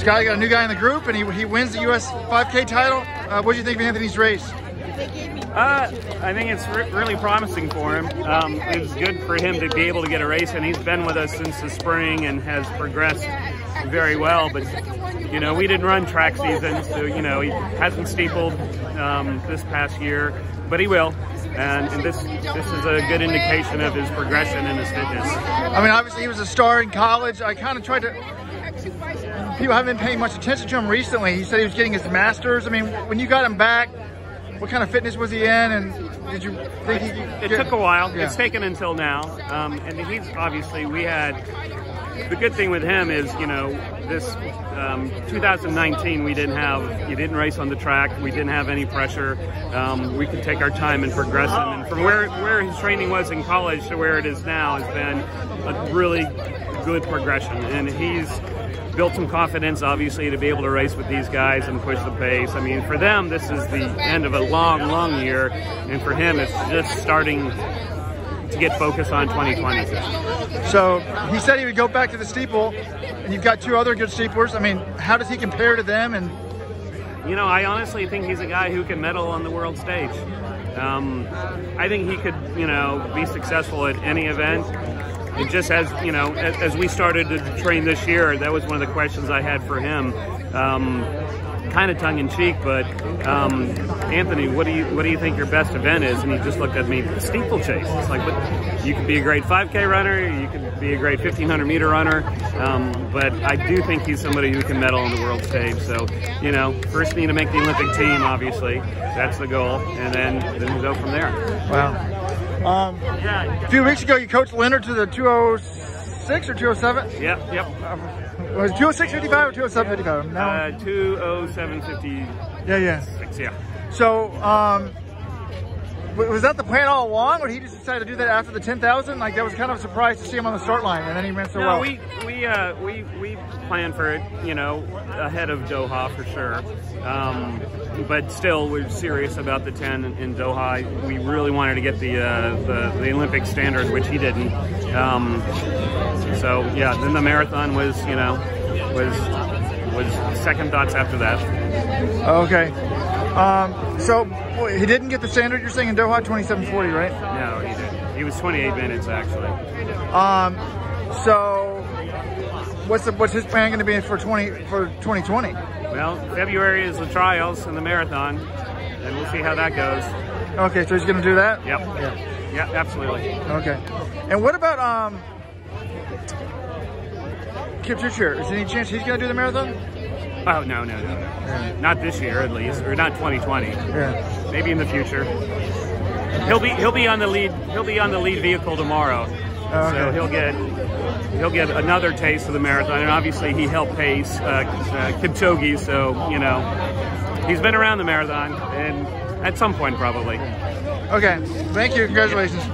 Scott, you got a new guy in the group, and he, he wins the US 5K title. Uh, what do you think of Anthony's race? Uh, I think it's re really promising for him. Um, it was good for him to be able to get a race, and he's been with us since the spring and has progressed very well. But you know, we didn't run track season, so you know he hasn't steepled um, this past year, but he will. And, and, this this is a good indication of his progression and his fitness. I mean, obviously he was a star in college. I kind of tried to. People haven't been paying much attention to him recently. He said he was getting his master's. I mean, when you got him back, what kind of fitness was he in, and did you think he? It took a while. Yeah. It's taken until now, um, and he's obviously we had. The good thing with him is, you know, this um, 2019 we didn't have, you didn't race on the track, we didn't have any pressure. Um, we could take our time and progress him. And from where where his training was in college to where it is now has been a really good progression, and he's built some confidence, obviously, to be able to race with these guys and push the pace. I mean, for them, this is the end of a long, long year, and for him, it's just starting to get focused on 2020. So he said he would go back to the steeple, and you've got two other good steeplers. I mean, how does he compare to them? And you know, I honestly think he's a guy who can medal on the world stage. Um, I think he could, you know, be successful at any event it just as you know as, as, we started to train this year that was one of the questions i had for him. Um, kind of tongue-in-cheek but um, anthony what do you what do you think your best event is? And he just looked at me steeplechase. It's like but you could be a great 5k runner you could be a great 1500 meter runner um, but i do think he's somebody who can medal on the world stage. So you know first need to make the olympic team obviously. That's the goal and then then we'll go from there. Wow um, a few weeks ago, you coached Leonard to the 206 or 207? Yep, yep. Um, was 206.55 or 207.55? Now, uh, 207.50. Yeah, yeah. Six, yeah. So, um, was that the plan all along, or did he just decide to do that after the 10,000? Like, that was kind of a surprise to see him on the start line, and then he ran so no, well. we, we, uh, we, we planned for it, you know, ahead of Doha for sure. Um, but still, we're serious about the 10 in Doha. We really wanted to get the uh, the, the, Olympic standard, which he didn't. Um, so yeah, then the marathon was, you know, was was second thoughts after that. Okay. Um, so he didn't get the standard. You're saying in Doha, 27:40, right? No, he didn't. He was 28 minutes actually. Um, so what's the, what's his plan going to be for 20 for 2020? Well, February is the trials and the marathon, and we'll see how that goes. Okay, so he's going to do that? Yep. Yeah. Yeah, absolutely. Okay. And what about um, Kipchirchir? Is there any chance he's going to do the marathon? Oh, no, no, no. Yeah. Not this year, at least, or not 2020. Yeah. Maybe in the future. He'll be he'll be on the lead he'll be on the lead vehicle tomorrow. Oh, okay. So he'll get he'll get another taste of the marathon, and obviously he helped pace uh, uh, Kipchoge, so you know he's been around the marathon, and at some point probably. Okay, thank you. Congratulations.